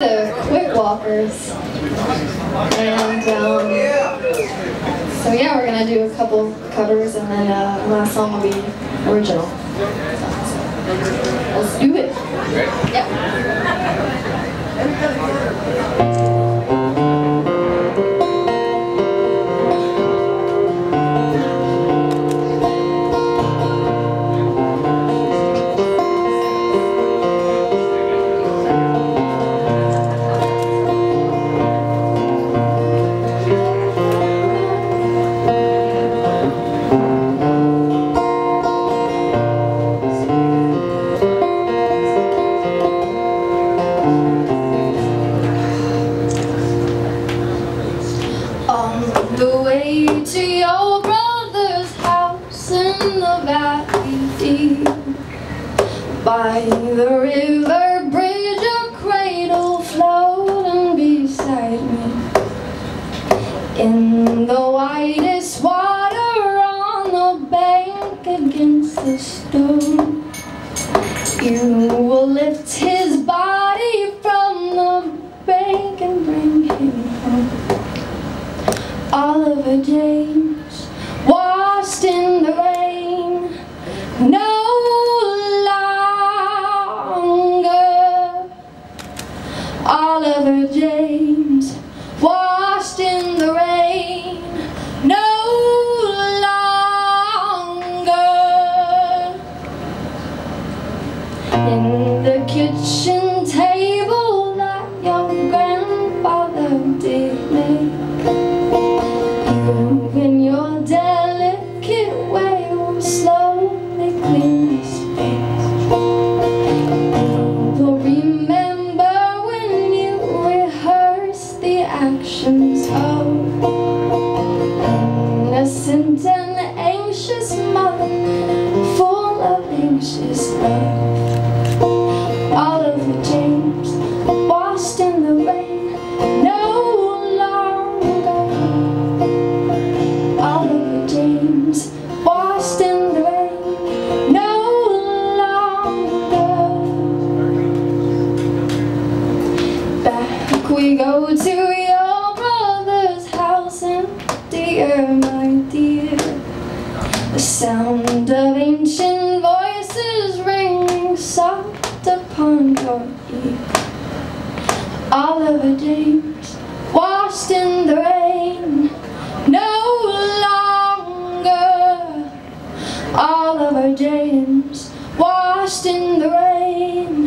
the Quick Walkers. And um, so yeah, we're gonna do a couple covers and then uh, last song will be original. So, let's do it. Yeah. The way to your brother's house in the valley By the river bridge a cradle floating beside me. In the whitest water on the bank against the stone You will lift his body from the bank and bring him Oliver James, washed in the rain, no longer. Oliver James, washed in the rain, no longer. In the kitchen of innocent and anxious mother, full of anxious love. Oliver James, washed in the rain, no longer. In the rain, no longer. Back we go to dear, my dear, the sound of ancient voices ringing soft upon your ear. Oliver James, washed in the rain, no longer. Oliver James, washed in the rain.